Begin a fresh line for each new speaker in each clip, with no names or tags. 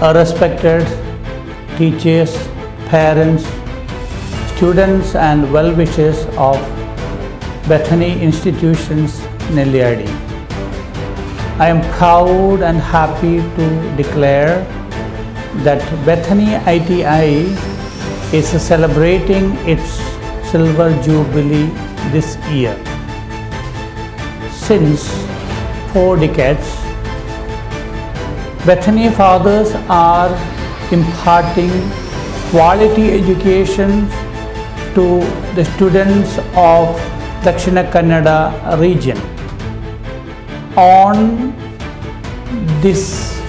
respected teachers, parents, students and well-wishers of Bethany Institutions, Nellyady. I am proud and happy to declare that Bethany ITI is celebrating its silver jubilee this year. Since four decades, Bethany fathers are imparting quality education to the students of Dakshina Kannada region. On this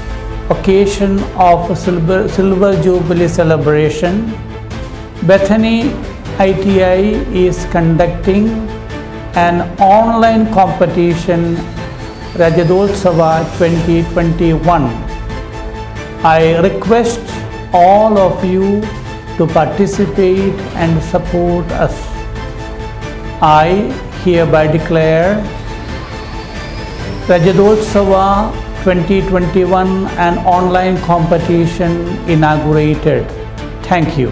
occasion of Silver, Silver Jubilee celebration, Bethany ITI is conducting an online competition Rajathotsava 2021. I request all of you to participate and support us. I hereby declare Rajathotsava 2021 an online competition inaugurated. Thank you.